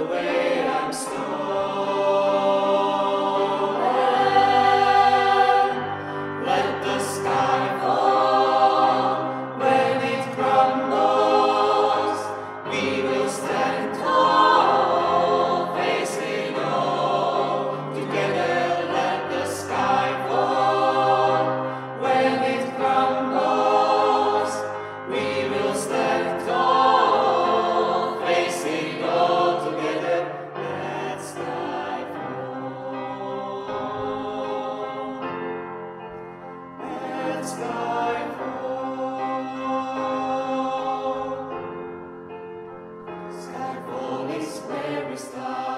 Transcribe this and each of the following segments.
the way I'm stoned. Where is we.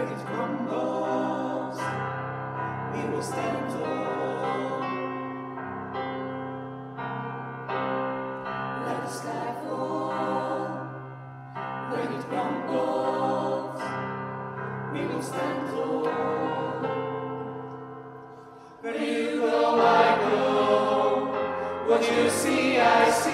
it crumbles, we will stand tall. Let the sky fall, when it crumbles, we will stand tall. But you oh go, I go, what you see, I see.